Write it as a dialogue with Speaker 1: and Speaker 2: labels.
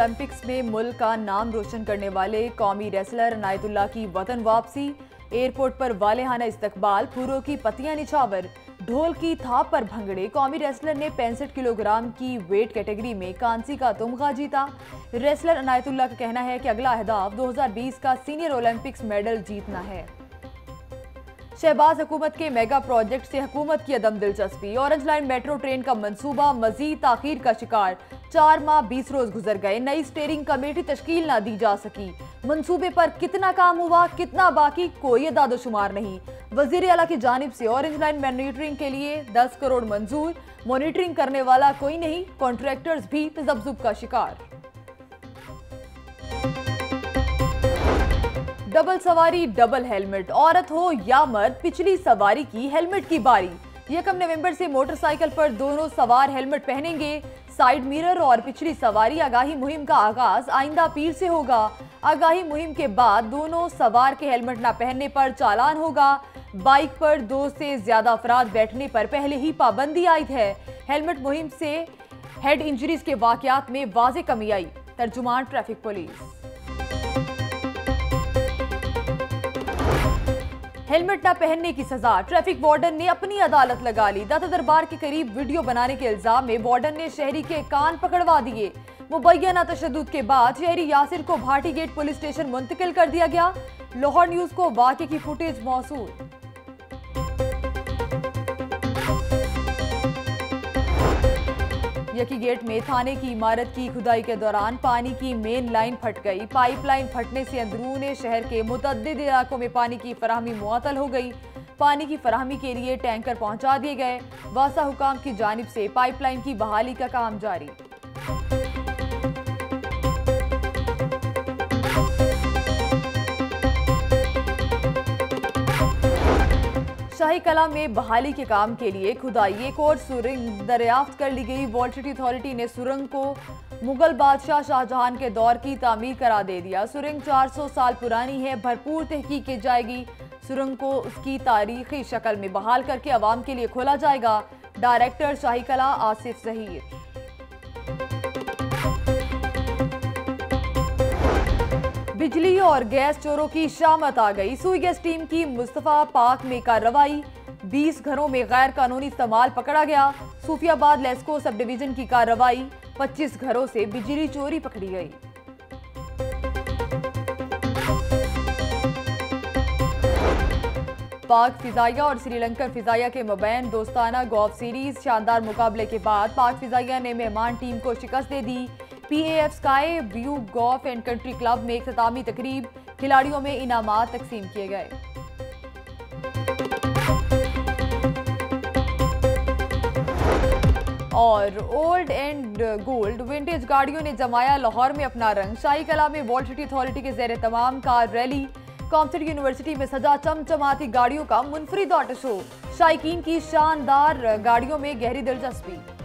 Speaker 1: Olympics में मुल्क का नाम रोशन करने वाले कौमी रेसलर अनायतुल्ला की वतन वापसी। एयरपोर्ट पर वालेहाना इस्तकबाल फूरों की पतियाँ निछावर। ढोल की थाप पर भंगड़े, कौमी रेसलर ने पैंसठ किलोग्राम की वेट कैटेगरी में कांसी का तुमगा जीता। रेसलर अनायतुल्ला का कहना है कि अगला अहदाफ 2020 का सीनियर ओलंपिक्स मेडल जीतना है। शहबाज हुकूमत के मेगा प्रोजेक्ट से हुकूमत की अदम दिलचस्पी। ऑरेंज लाइन मेट्रो ट्रेन का मंसूबा, मजीद ताखीर का शिकार। चार माह बीस रोज गुजर गए, नई स्टेयरिंग कमेटी तश्कील ना दी जा सकी। मंसूबे पर कितना काम हुआ, कितना बाकी, कोई अदादोशुमार नहीं। वज़ीर अला की जानब से ऑरेंज लाइन मॉनिटरिंग के लिए 10 करोड़ मंजूर। मॉनिटरिंग करने वाला कोई नहीं कॉन्ट्रैक्टर्स भी तजब्जुब का शिकार। डबल सवारी, डबल हेलमेट। औरत हो या मर्द, पिछली सवारी की हेलमेट की बारी। यकम नवंबर से मोटरसाइकिल पर दोनों सवार हेलमेट पहनेंगे। साइड मिरर और पिछली सवारी आगाही मुहिम का आगाज़ आइंदा पीर से होगा। आगाही मुहिम के बाद दोनों सवार के हेलमेट न पहनने पर चालान होगा। बाइक पर दो से ज़्यादा अफराद बैठने पर पहले ही पाबंदी आई है। हेलमेट मुहिम से हेड इंजरीज के वाकयात में वाजे कमी आई। तर्जुमान ट्रैफ़िक पुलिस। हेलमेट न पहनने की सजा। ट्रैफ़िक वार्डन ने अपनी अदालत लगा ली। दाता दरबार के करीब वीडियो बनाने के इल्ज़ाम में वार्डन ने शहरी के कान पकड़वा दिए। मुबैना तशद के बाद शहरी यासिर को भाटी गेट पुलिस स्टेशन मुंतकिल कर दिया गया। लाहौर न्यूज़ को वाक़े की फुटेज मौसू यकी गेट में थाने की इमारत की खुदाई के दौरान पानी की मेन लाइन फट गई। पाइपलाइन फटने से अंदरून शहर के मुतद इलाकों में पानी की फराहमी मुअतल हो गई। पानी की फराहमी के लिए टैंकर पहुँचा दिए गए। वासा हुकाम की जानब से पाइपलाइन की बहाली का काम जारी। शाही कला में बहाली के काम के लिए खुदाई। एक और सुरंग दरियाफ्त कर ली गई। वॉल्ट्रिटी अथॉरिटी ने सुरंग को मुगल बादशाह शाहजहां के दौर की तामीर करा दे दिया। सुरंग 400 साल पुरानी है, भरपूर तहकीक की जाएगी। सुरंग को उसकी तारीखी शक्ल में बहाल करके आवाम के लिए खोला जाएगा। डायरेक्टर शाही कला आसिफ जहीर। बिजली और गैस चोरों की शामत आ गई। सुई गैस टीम की मुस्तफ़ा पाक में कार्रवाई। 20 घरों में गैर कानूनी इस्तेमाल पकड़ा गया। सूफियाबाद लेस्को सब डिवीज़न की कार्रवाई। 25 घरों से बिजली चोरी पकड़ी गई। पाक फिजाइया और श्रीलंकन फिजाइया के मबैन दोस्ताना गोल्फ सीरीज़ शानदार मुकाबले के बाद पाक फिजाइया ने मेहमान टीम को शिकस्त दे दी। PAF sky view golf and country club में इख्तामी तकरीब, खिलाड़ियों में इनाम तकसीम किए गए। और ओल्ड एंड गोल्ड, विंटेज गाड़ियों ने जमाया लाहौर में अपना रंग। शाही कला में वर्ल्ड सिटी अथॉरिटी के जेर तमाम कार रैली कॉमसिटी यूनिवर्सिटी में सजा चमचमाती गाड़ियों का मुनफरिद ऑटो शो। शाइकीन की शानदार गाड़ियों में गहरी दिलचस्पी।